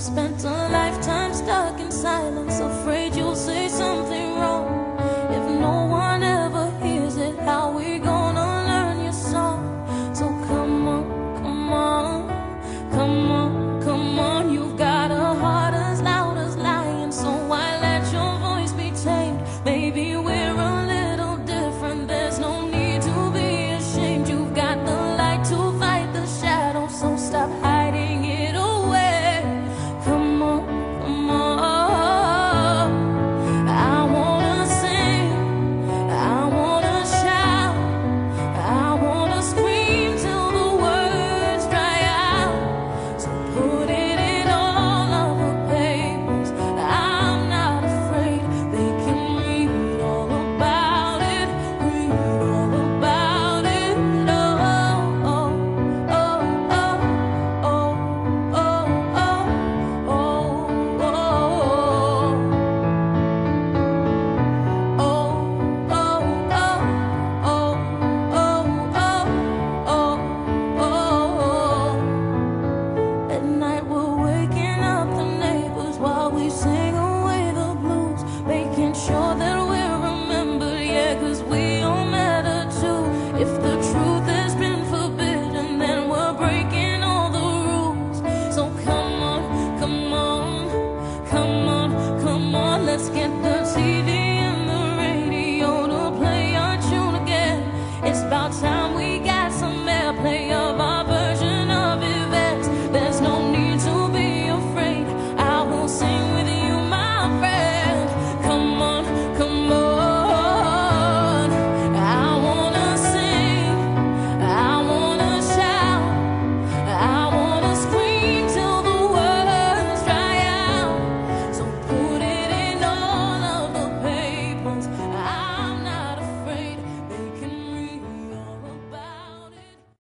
spent a lifetime stuck in silence, afraid let's get